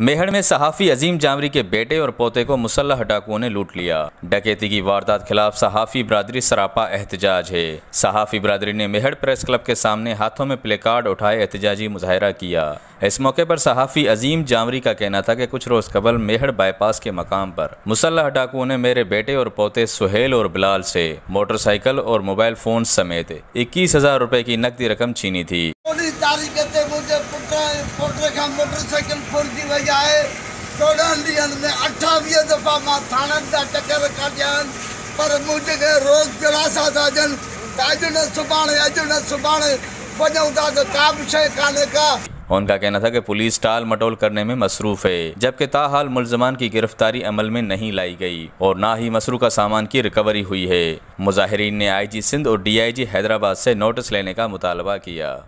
मेहड़ में सहाफ़ी अजीम जामरी के बेटे और पोते को मुसल्ह हटाकुओं ने लूट लिया। डकैती की वारदात खिलाफ सहाफ़ी बरदरी सरापा एहतजाज है। सहाफ़ी बरदरी ने मेहड़ प्रेस क्लब के सामने हाथों में प्ले कार्ड उठाए एहतजाजी मुजाहरा किया। इस मौके पर सहाफ़ी अजीम जामरी का कहना था कि कुछ रोज कबल मेहड़ बाईपास के मकाम पर। मुसल्ह हटाकुओं ने मेरे बेटे और पोते सुहेल और बिलाल से मोटरसाइकिल और मोबाइल फ़ोन समेत इक्कीस हज़ार रुपए की नकदी रकम छीनी थी। तारीख़ ते मुंहिंजे पुट पुट खां मोटरसाइकिल फुरजी वई आहे चोॾहं ॾींहंनि में अठावीह दफ़ा माँ थाणनि जा चकर कढिया पर मुंहिंजे रोज़ दिलासा था ॾियनि अॼु न सुभाणे अॼु न सुभाणे वञूं था त का बि शइ कान्हे का। उनका कहना था कि पुलिस टाल मटोल करने में मसरूफ है, जबकि ताहाल मुलजमान की गिरफ्तारी अमल में नहीं लाई गई और ना ही मसरू का सामान की रिकवरी हुई है। मुजाहरीन ने आई जी सिंध और डी आई जी हैदराबाद से नोटिस लेने का मुतालबा किया।